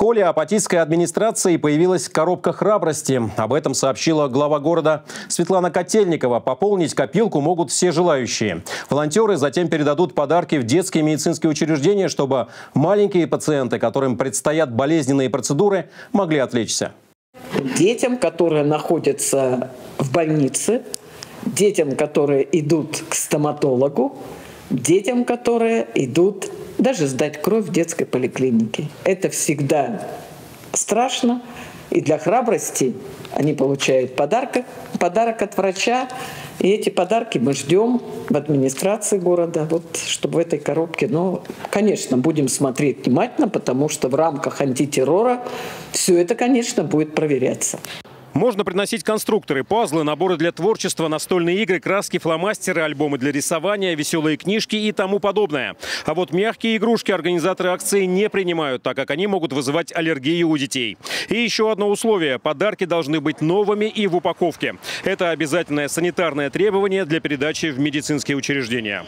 холле апатитской администрации появилась коробка храбрости. Об этом сообщила глава города Светлана Котельникова. Пополнить копилку могут все желающие. Волонтеры затем передадут подарки в детские медицинские учреждения, чтобы маленькие пациенты, которым предстоят болезненные процедуры, могли отвлечься. Детям, которые находятся в больнице, детям, которые идут к стоматологу, детям, которые идут даже сдать кровь в детской поликлинике. Это всегда страшно. И для храбрости они получают подарок, подарок от врача. И эти подарки мы ждем в администрации города, вот, чтобы в этой коробке. Но, конечно, будем смотреть внимательно, потому что в рамках антитеррора все это, конечно, будет проверяться. Можно приносить конструкторы, пазлы, наборы для творчества, настольные игры, краски, фломастеры, альбомы для рисования, веселые книжки и тому подобное. А вот мягкие игрушки организаторы акции не принимают, так как они могут вызывать аллергию у детей. И еще одно условие – подарки должны быть новыми и в упаковке. Это обязательное санитарное требование для передачи в медицинские учреждения.